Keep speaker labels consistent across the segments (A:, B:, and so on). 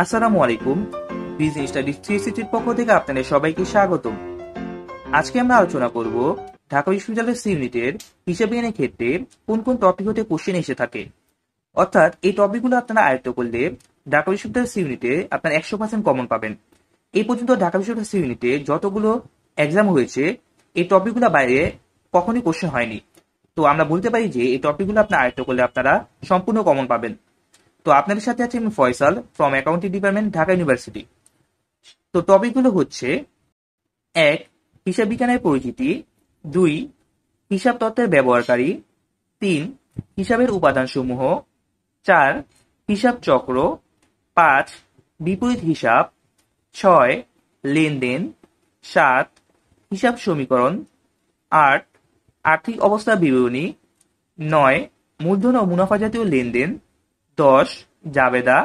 A: আসসালামু আলাইকুম। Business studies three সিটির পক্ষ থেকে আপনাদের সবাইকে স্বাগতম। আজকে আমরা আলোচনা করব ঢাকা বিশ্ববিদ্যালয়ের সি ইউনিটের হিসাব বিজ্ঞানের ক্ষেত্রে কোন কোন টপিক হতে কোশ্চেন এসে থাকে। অর্থাৎ এই টপিকগুলো আপনারা আয়ত্ত করলে ঢাকা বিশ্ববিদ্যালয়ের সি ইউনিটে আপনারা একশো পার্সেন্ট কমন পাবেন। এই পর্যন্ত ঢাকা বিশ্ববিদ্যালয়ের সি ইউনিটে যতগুলো এক্সাম হয়েছে, এই টপিকগুলো বাইরে কখনোই কোশ্চেন হয়নি। তো আমরা বলতে পারি যে এই টপিকগুলো আপনার আয়ত্ত করলে আপনারা সম্পূর্ণ কমন পাবেন। তো আপনাদের সাথে আছে আমি Faisal from accounting department Dhaka university তো টপিকগুলো হচ্ছে, এক, হিসাব বিজ্ঞানের পরিচিতি, দুই, হিসাব তত্ত্বের ব্যবহারকারী, তিন, হিসাবের উপাদানসমূহ, চার, হিসাব চক্র, পাঁচ, বিপরীত হিসাব, ছয়, লেনদেন, সাত, হিসাব সমীকরণ, আট, আর্থিক অবস্থা বিবরণী, নয়, মূলধন ও মুনাফা জাতীয় লেনদেন দশ, জাবেদা,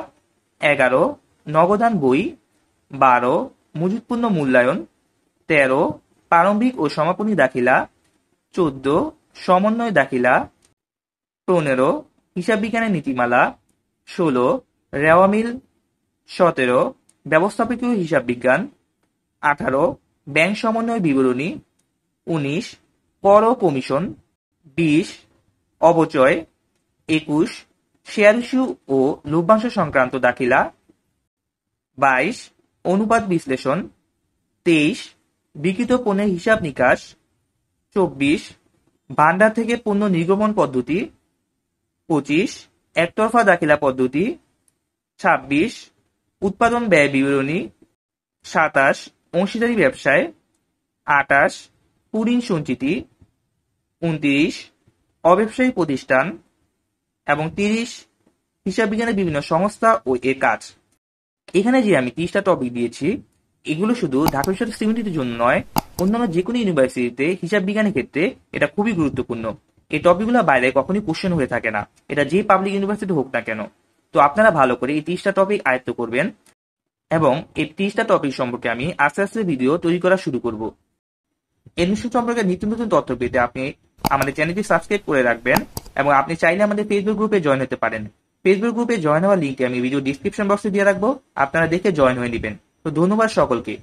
A: এগারো, নগদান বই, বারো, মজুতপূর্ণ মূল্যায়ন, তেরো, প্রারম্ভিক ও সমাপনী দাখিলা, চোদ্দ, সমন্বয় দাখিলা, পনেরো, হিসাব বিজ্ঞানের নীতিমালা, ষোলো, রেওয়ামিল, সতেরো ব্যবস্থাপকীয় হিসাব বিজ্ঞান, আঠারো, ব্যাংক সমন্বয় বিবরণী, উনিশ, কর কমিশন, বিশ অবচয় একুশ শেয়ার ইস্যু ও লভ্যাংশ সংক্রান্ত দাখিলা, বাইশ, অনুপাত বিশ্লেষণ, তেইশ বিকৃত পণ্যের হিসাব নিকাশ, চব্বিশ, ভান্ডার থেকে পণ্য নির্গমন পদ্ধতি, পঁচিশ, একতরফা দাখিলা পদ্ধতি, ছাব্বিশ, উৎপাদন ব্যয় বিবরণী, সাতাশ, অংশীদারি ব্যবসায় আটাশ পুরিন সঞ্চিতি, উনত্রিশ অব্যবসায়ী প্রতিষ্ঠান এবং তিরিশ হিসাব বিজ্ঞানের বিভিন্ন সংস্থা ও এর কাজ। এখানে যে আমি তিরিশটা টপিক দিয়েছি, এগুলো শুধু ঢাকা বিশ্ববিদ্যালয় সিমিটির জন্য নয়, অন্যান্য যে কোনো ইউনিভার্সিটিতে হিসাব বিজ্ঞানের ক্ষেত্রে এটা খুবই গুরুত্বপূর্ণ। এই টপিকগুলো বাইরে কখনোই কোশ্চেন হয়ে থাকে না। এটা যে পাবলিক ইউনিভার্সিটি হোক না কেন। তো আপনারা ভালো করে এই তিরিশটা টপিক আয়ত্ত করবেন এবং এই তিরিশটা টপিক সম্পর্কে আমি আস্তে আস্তে ভিডিও তৈরি করা শুরু করব। এডমিশন সম্পর্কে নিত্য নতুন তথ্য পেতে আপনি আমাদের চ্যানেলটি সাবস্ক্রাইব করে রাখবেন। এবং আপনি চাইলে আমাদের ফেসবুক গ্রুপে জয়েন হতে পারেন। ফেসবুক গ্রুপে জয়েন হওয়ার লিঙ্কটি আমি ভিডিও ডিসক্রিপশন বক্সে দিয়ে রাখব। আপনারা দেখে জয়েন হয়ে নেবেন। তো ধন্যবাদ সকলকে।